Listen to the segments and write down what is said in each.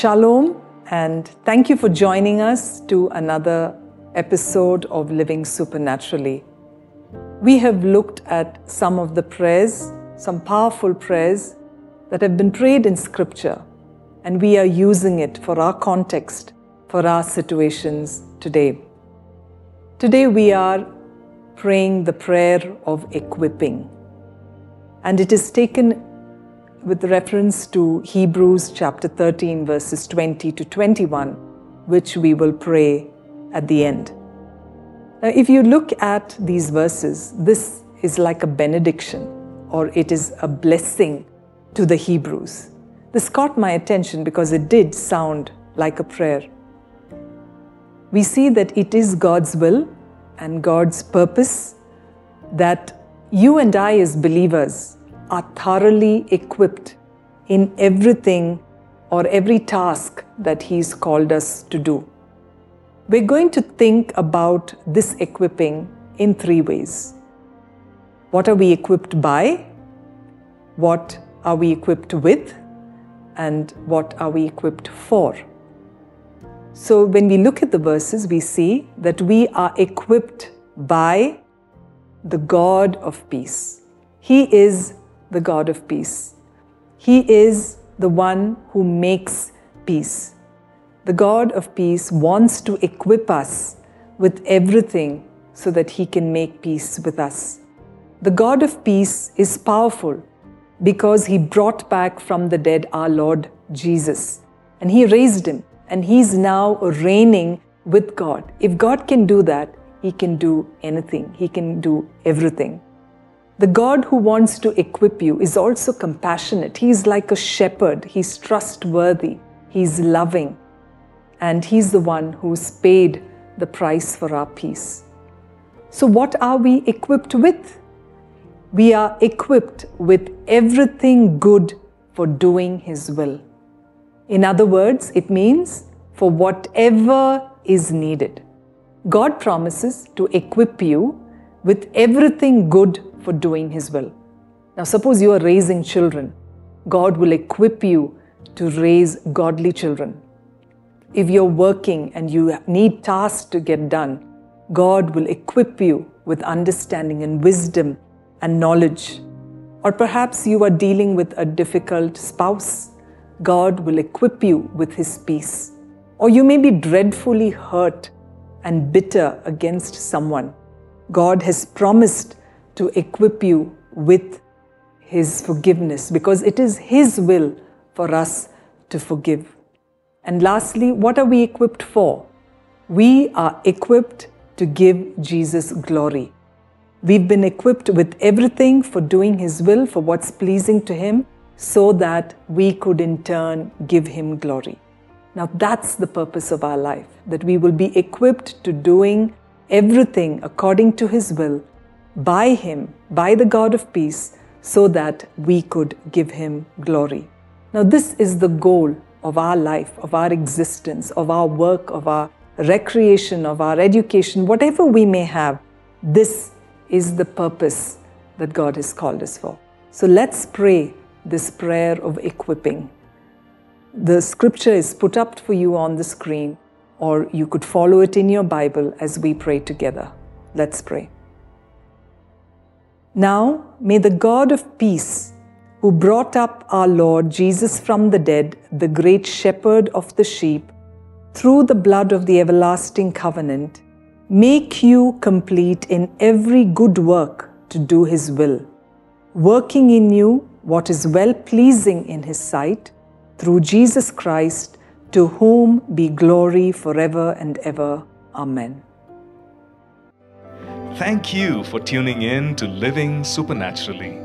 Shalom, and thank you for joining us to another episode of Living Supernaturally. We have looked at some of the prayers, some powerful prayers that have been prayed in Scripture, and we are using it for our context, for our situations today. Today we are praying the prayer of equipping, and it is taken with reference to Hebrews chapter 13, verses 20 to 21, which we will pray at the end. Now, if you look at these verses, this is like a benediction or it is a blessing to the Hebrews. This caught my attention because it did sound like a prayer. We see that it is God's will and God's purpose that you and I, as believers, are thoroughly equipped in everything or every task that He's called us to do. We're going to think about this equipping in three ways. What are we equipped by? What are we equipped with? And what are we equipped for? So, when we look at the verses, we see that we are equipped by the God of peace. He is the God of peace. He is the one who makes peace. The God of peace wants to equip us with everything so that He can make peace with us. The God of peace is powerful because He brought back from the dead our Lord Jesus and He raised Him and He's now reigning with God. If God can do that, He can do anything, He can do everything. The God who wants to equip you is also compassionate. He's like a shepherd. He's trustworthy. He's loving. And He's the one who's paid the price for our peace. So, what are we equipped with? We are equipped with everything good for doing His will. In other words, it means for whatever is needed. God promises to equip you with everything good for doing His will. Now, suppose you are raising children, God will equip you to raise godly children. If you're working and you need tasks to get done, God will equip you with understanding and wisdom and knowledge. Or perhaps you are dealing with a difficult spouse, God will equip you with His peace. Or you may be dreadfully hurt and bitter against someone. God has promised to equip you with His forgiveness because it is His will for us to forgive. And lastly, what are we equipped for? We are equipped to give Jesus glory. We've been equipped with everything for doing His will, for what's pleasing to Him, so that we could in turn give Him glory. Now, that's the purpose of our life, that we will be equipped to doing everything according to His will by Him, by the God of peace, so that we could give Him glory. Now, this is the goal of our life, of our existence, of our work, of our recreation, of our education, whatever we may have. This is the purpose that God has called us for. So let's pray this prayer of equipping. The scripture is put up for you on the screen, or you could follow it in your Bible as we pray together. Let's pray. Now may the God of peace, who brought up our Lord Jesus from the dead, the great shepherd of the sheep, through the blood of the everlasting covenant, make you complete in every good work to do his will, working in you what is well pleasing in his sight, through Jesus Christ, to whom be glory forever and ever. Amen. Thank you for tuning in to Living Supernaturally.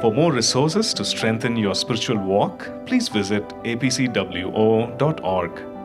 For more resources to strengthen your spiritual walk, please visit apcwo.org.